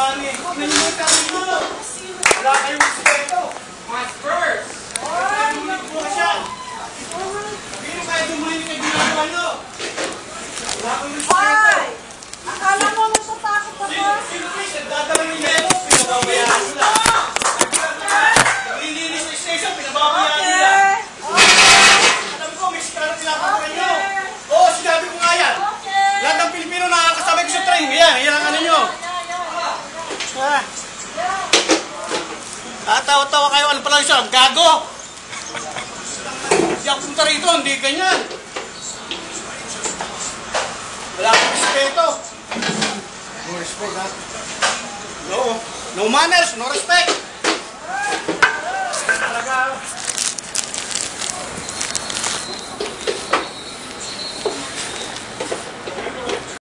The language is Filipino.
mo. Wala kayong respeto. Mga Spurs. Mo kayo dumuli ka ginagawa nyo. Wala kayong respeto. Akala mo natatakot ako? Sino, sino Chris? Nagdadala ng yelo. Pinababayaan mo lang. Naglilinis sa station. Pinababayaan mo. Okay. Alam ko, may sikara pinapatuloy nyo. Oo, sinabi ko nga yan. Okay. Lahat ng Pilipino nakakasabay ko sa train. Yan, yan ang ano nyo. Ah. Tatawa-tawa kayo, ano pala siya? Gago! Hindi ako punta rito, hindi ganyan. Wala akong respeto. No respect, ha? No. No manners, no respect.